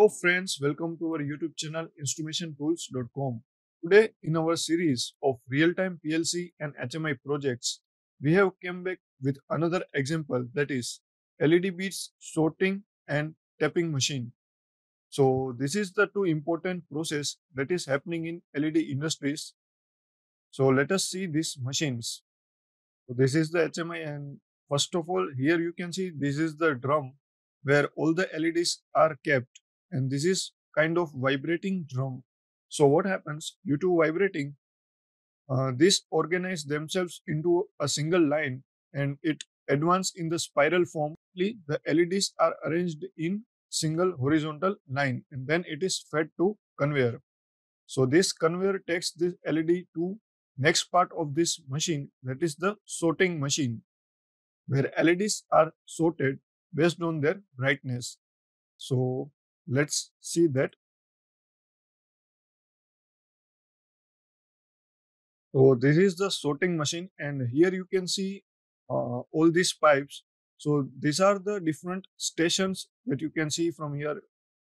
Hello friends, welcome to our YouTube channel instrumentationtools.com. Today in our series of real-time PLC and HMI projects, we have come back with another example that is LED beads sorting and tapping machine. So this is the two important process that is happening in LED industries. So let us see these machines. So this is the HMI and first of all here you can see this is the drum where all the LEDs are kept and this is kind of vibrating drum. So what happens due to vibrating, uh, this organize themselves into a single line and it advance in the spiral form. The LEDs are arranged in single horizontal line and then it is fed to conveyor. So this conveyor takes this LED to next part of this machine that is the sorting machine where LEDs are sorted based on their brightness. So let's see that. So this is the sorting machine and here you can see uh, all these pipes. So these are the different stations that you can see from here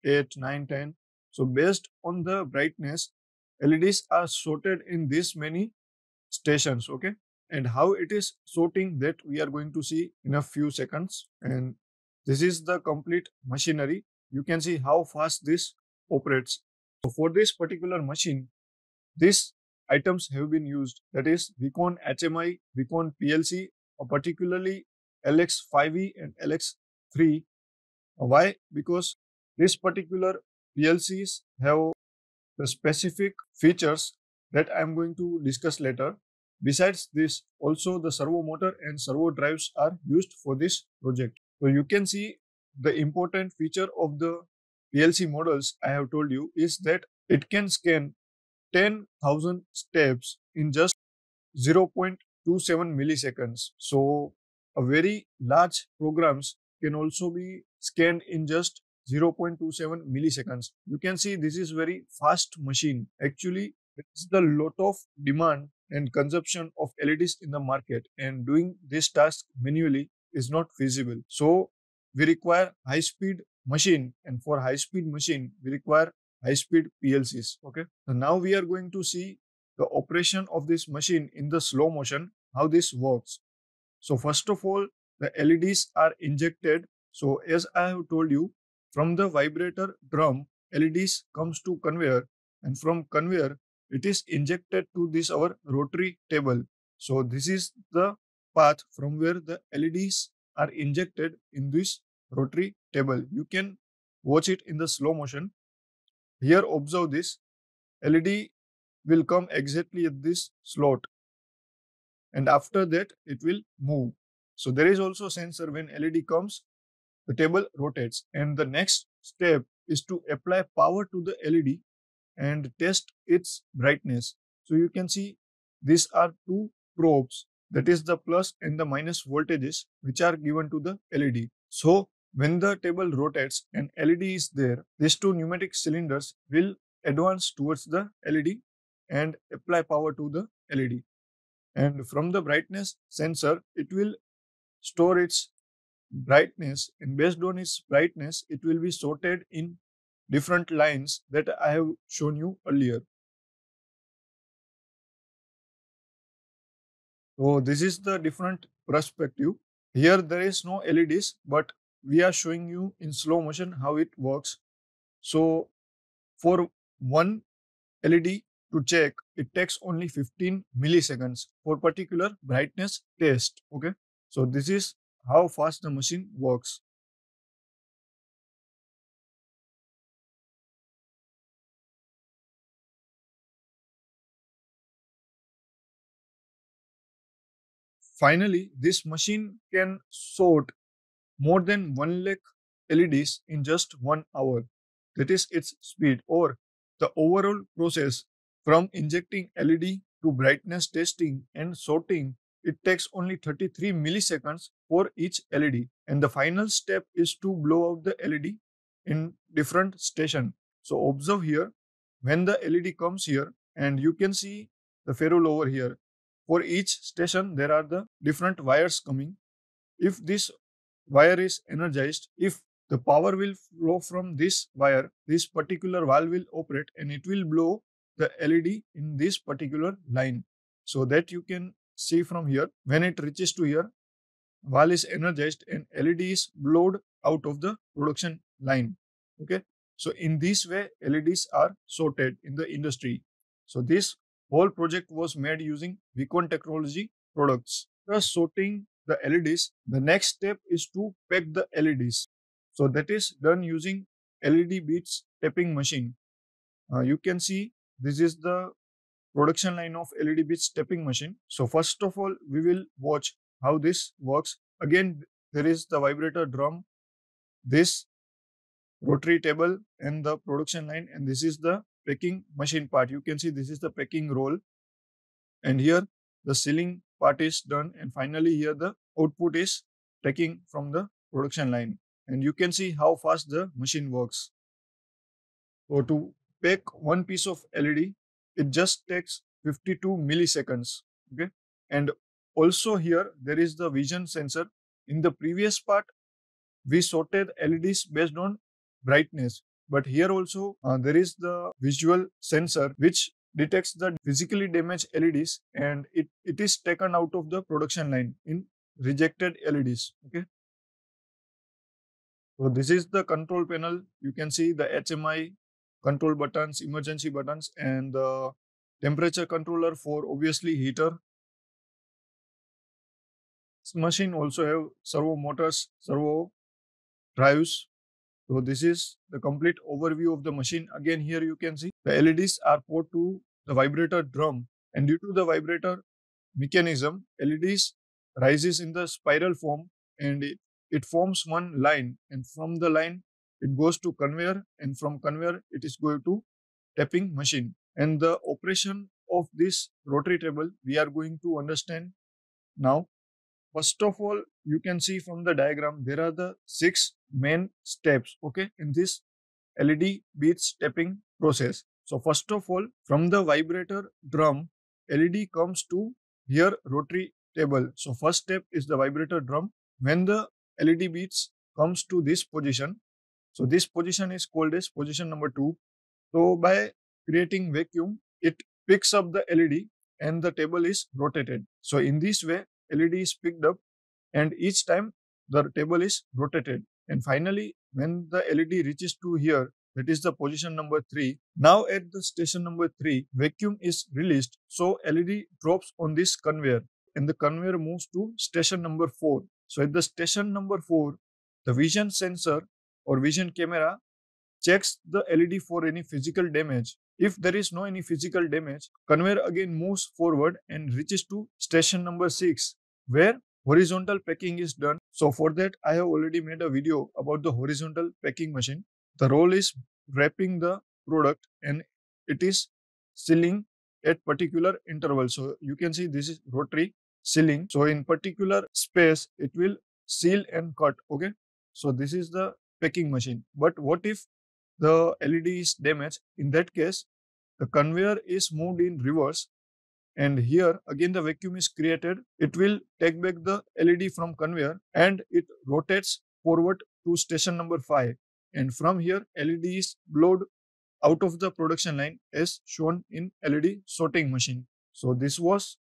8, 9, 10. So based on the brightness, LEDs are sorted in this many stations, okay? And how it is sorting that we are going to see in a few seconds. And this is the complete machinery you can see how fast this operates. So for this particular machine, these items have been used. That is Wecon HMI, Wecon PLC, or uh, particularly LX5E and LX3. Uh, why? Because this particular PLCs have the specific features that I am going to discuss later. Besides this, also the servo motor and servo drives are used for this project. So you can see the important feature of the PLC models I have told you is that it can scan 10,000 steps in just 0.27 milliseconds. So a very large programs can also be scanned in just 0.27 milliseconds. You can see this is very fast machine. Actually, it's the lot of demand and consumption of LEDs in the market and doing this task manually is not feasible. So we require high speed machine and for high speed machine we require high speed PLCs okay? So now we are going to see the operation of this machine in the slow motion how this works. So first of all the LEDs are injected. So as I have told you from the vibrator drum LEDs comes to conveyor and from conveyor it is injected to this our rotary table. So this is the path from where the LEDs are injected in this rotary table. You can watch it in the slow motion. Here observe this. LED will come exactly at this slot and after that it will move. So there is also sensor when LED comes, the table rotates and the next step is to apply power to the LED and test its brightness. So you can see these are two probes that is the plus and the minus voltages which are given to the LED. So when the table rotates and LED is there, these two pneumatic cylinders will advance towards the LED and apply power to the LED. And from the brightness sensor, it will store its brightness and based on its brightness, it will be sorted in different lines that I have shown you earlier. So this is the different perspective. Here there is no LEDs, but we are showing you in slow motion how it works. So for one LED to check, it takes only 15 milliseconds for particular brightness test. Okay. So this is how fast the machine works. Finally, this machine can sort more than 1 lakh LEDs in just one hour. That is its speed or the overall process from injecting LED to brightness testing and sorting it takes only 33 milliseconds for each LED and the final step is to blow out the LED in different station. So observe here when the LED comes here and you can see the ferrule over here. For each station there are the different wires coming. If this wire is energized, if the power will flow from this wire. This particular valve will operate and it will blow the LED in this particular line. So that you can see from here, when it reaches to here, valve is energized and LED is blowed out of the production line. Okay. So in this way, LEDs are sorted in the industry. So this whole project was made using Wecon technology products. After sorting the LEDs, the next step is to pack the LEDs. So that is done using LED beads tapping machine. Uh, you can see this is the production line of LED beads tapping machine. So first of all, we will watch how this works. Again, there is the vibrator drum, this rotary table and the production line and this is the packing machine part. You can see this is the packing roll and here the sealing part is done and finally here the output is taking from the production line and you can see how fast the machine works. So to pack one piece of LED, it just takes 52 milliseconds. Okay. And also here there is the vision sensor. In the previous part, we sorted LEDs based on brightness. But here also uh, there is the visual sensor which detects the physically damaged LEDs and it, it is taken out of the production line in rejected LEDs. Okay. So this is the control panel. You can see the HMI control buttons, emergency buttons and the temperature controller for obviously heater. This machine also have servo motors, servo drives so this is the complete overview of the machine. Again, here you can see the LEDs are put to the vibrator drum and due to the vibrator mechanism, LEDs rises in the spiral form and it, it forms one line and from the line it goes to conveyor and from conveyor it is going to tapping machine and the operation of this rotary table we are going to understand now First of all, you can see from the diagram, there are the six main steps, okay, in this LED beads tapping process. So first of all, from the vibrator drum, LED comes to here rotary table. So first step is the vibrator drum. When the LED beads comes to this position, so this position is called as position number two. So by creating vacuum, it picks up the LED and the table is rotated. So in this way, LED is picked up and each time the table is rotated. And finally, when the LED reaches to here, that is the position number 3. Now at the station number 3, vacuum is released. So LED drops on this conveyor and the conveyor moves to station number 4. So at the station number 4, the vision sensor or vision camera checks the LED for any physical damage. If there is no any physical damage, conveyor again moves forward and reaches to station number 6 where horizontal packing is done. So for that, I have already made a video about the horizontal packing machine. The roll is wrapping the product and it is sealing at particular interval. So you can see this is rotary sealing. So in particular space, it will seal and cut. Okay. So this is the packing machine. But what if the LED is damaged? In that case, the conveyor is moved in reverse and here again the vacuum is created. It will take back the led from conveyor and it rotates forward to station number 5 and from here led is blown out of the production line as shown in led sorting machine. So this was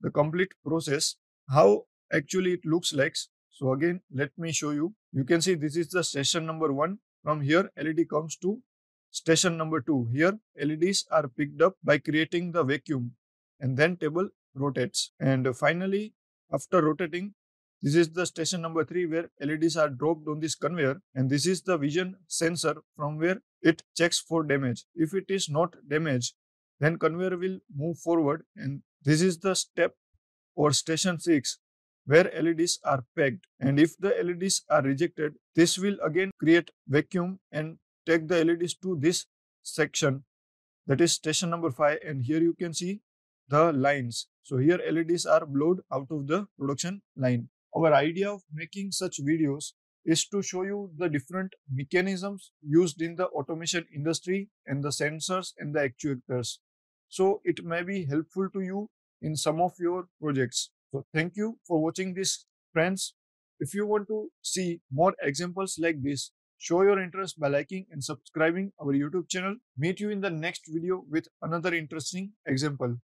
the complete process how actually it looks like. So again let me show you. You can see this is the station number 1 from here led comes to station number 2 here leds are picked up by creating the vacuum and then table rotates. And finally, after rotating, this is the station number 3 where LEDs are dropped on this conveyor. And this is the vision sensor from where it checks for damage. If it is not damaged, then conveyor will move forward. And this is the step or station 6 where LEDs are pegged. And if the LEDs are rejected, this will again create vacuum and take the LEDs to this section. That is station number 5 and here you can see the lines. So here LEDs are blown out of the production line. Our idea of making such videos is to show you the different mechanisms used in the automation industry and the sensors and the actuators. So it may be helpful to you in some of your projects. So thank you for watching this friends. If you want to see more examples like this, Show your interest by liking and subscribing our YouTube channel. Meet you in the next video with another interesting example.